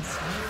team slain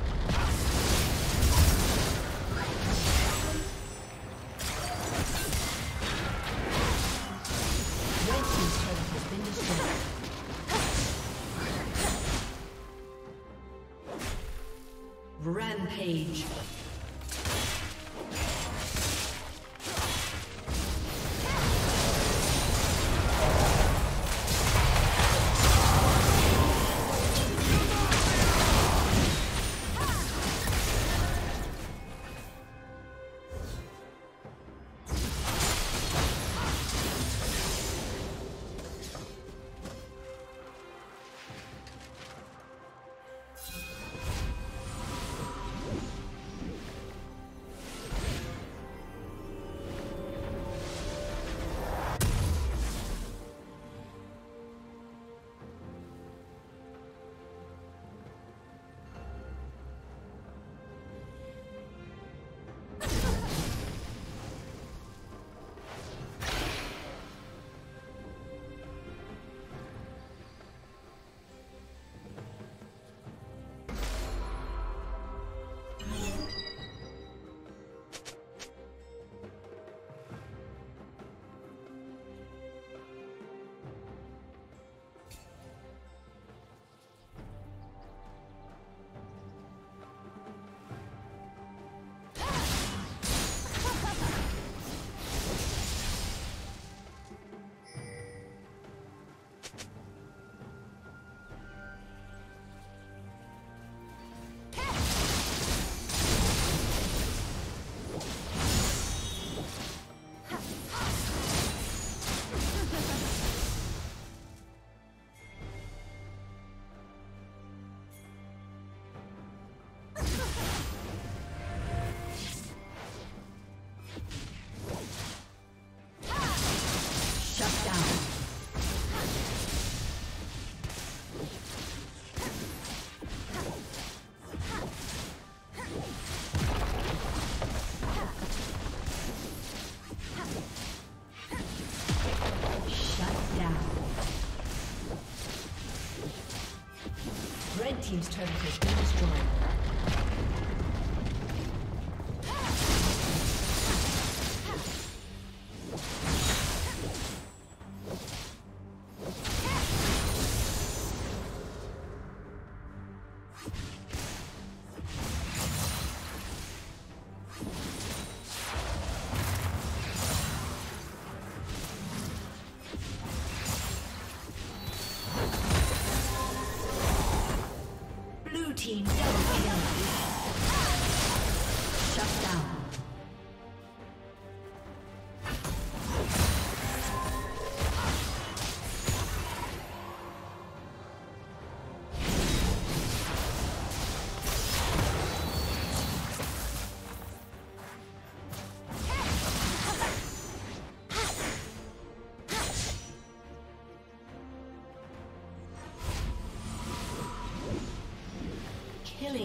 Team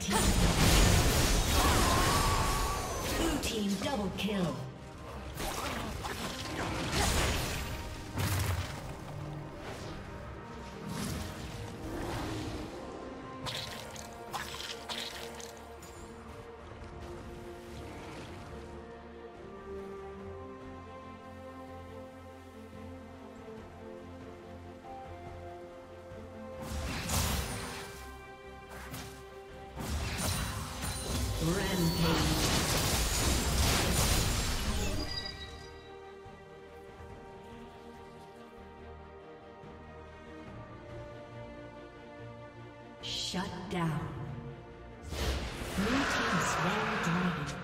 Team. Blue team double kill. Shut down. Blue team slain dragon.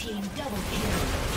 Team double kill.